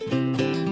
Música